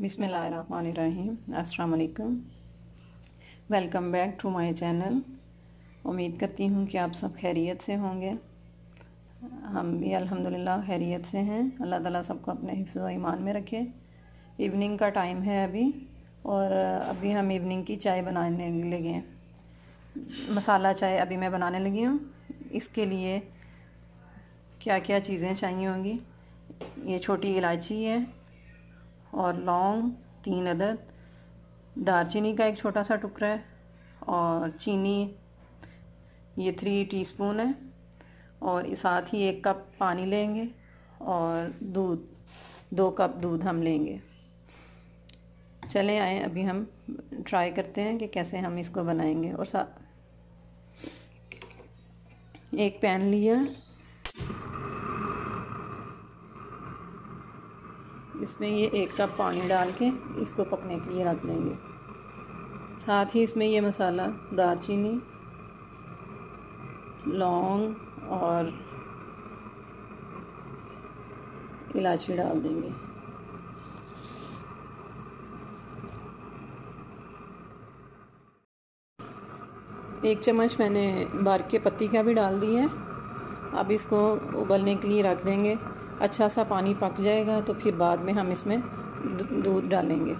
बिसमीम अस्सलाम वालेकुम। बैक टू माय चैनल उम्मीद करती हूँ कि आप सब खैरियत से होंगे। हम भी अल्हम्दुलिल्लाह खैरियत से हैं। अल्लाह ताला सबको अपने हिफ्ज़ ईमान में रखे। इवनिंग का टाइम है अभी, और अभी हम इवनिंग की चाय बनाने लगे हैं। मसाला चाय अभी मैं बनाने लगी हूँ। इसके लिए क्या क्या चीज़ें चाहिए होंगी? ये छोटी इलायची है और लौंग, तीन अदद दारचीनी का एक छोटा सा टुकड़ा है और चीनी, ये थ्री टीस्पून है और साथ ही एक कप पानी लेंगे और दूध, दो कप दूध हम लेंगे। चले आए, अभी हम ट्राई करते हैं कि कैसे हम इसको बनाएँगे और सा एक पैन लिया। इसमें ये एक कप पानी डाल के इसको पकने के लिए रख लेंगे साथ ही इसमें ये मसाला, दालचीनी, लौंग और इलायची डाल देंगे। एक चम्मच मैंने बार के पत्ती का भी डाल दी है। अब इसको उबलने के लिए रख देंगे। अच्छा सा पानी पक जाएगा तो फिर बाद में हम इसमें दूध डालेंगे।